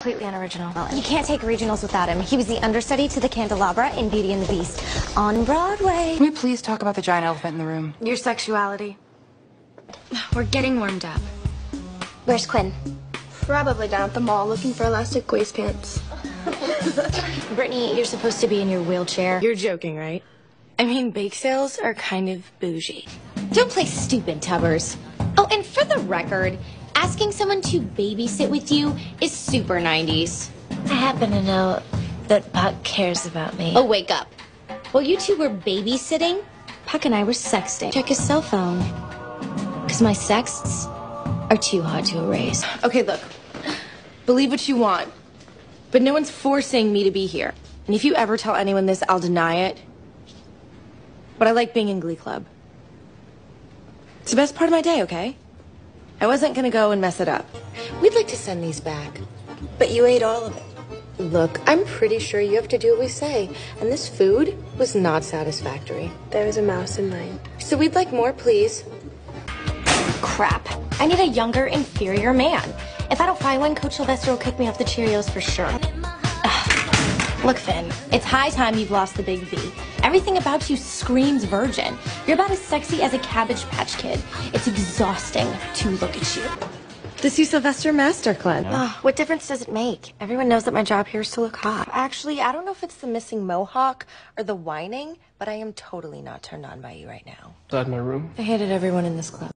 Completely unoriginal. You can't take regionals without him. He was the understudy to the Candelabra in Beauty and the Beast on Broadway. Can we please talk about the giant elephant in the room? Your sexuality. We're getting warmed up. Where's Quinn? Probably down at the mall looking for elastic waist pants. Brittany, you're supposed to be in your wheelchair. You're joking, right? I mean, bake sales are kind of bougie. Don't play stupid, Tubbers. Oh, and for the record, asking someone to babysit with you is super 90s. I happen to know that Puck cares about me. Oh, wake up. While you two were babysitting, Puck and I were sexting. Check his cell phone. Because my sexts are too hard to erase. Okay, look. Believe what you want. But no one's forcing me to be here. And if you ever tell anyone this, I'll deny it. But I like being in Glee Club. It's the best part of my day, okay? I wasn't gonna go and mess it up. We'd like to send these back, but you ate all of it. Look, I'm pretty sure you have to do what we say, and this food was not satisfactory. There was a mouse in mine. So we'd like more, please. Crap. I need a younger, inferior man. If I don't find one, Coach Sylvester will kick me off the Cheerios for sure. Ugh. Look, Finn, it's high time you've lost the big V. Everything about you screams virgin. You're about as sexy as a Cabbage Patch Kid. It's exhausting to look at you. To see Sylvester Masterclass. Ugh, what difference does it make? Everyone knows that my job here is to look hot. Actually, I don't know if it's the missing mohawk or the whining, but I am totally not turned on by you right now. Is that my room? I hated everyone in this club.